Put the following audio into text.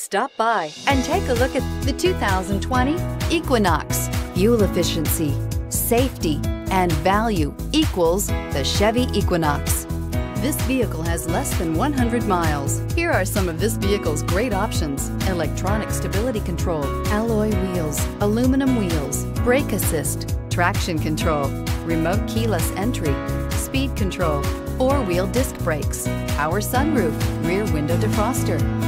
Stop by and take a look at the 2020 Equinox. Fuel efficiency, safety, and value equals the Chevy Equinox. This vehicle has less than 100 miles. Here are some of this vehicle's great options. Electronic stability control, alloy wheels, aluminum wheels, brake assist, traction control, remote keyless entry, speed control, four-wheel disc brakes, power sunroof, rear window defroster.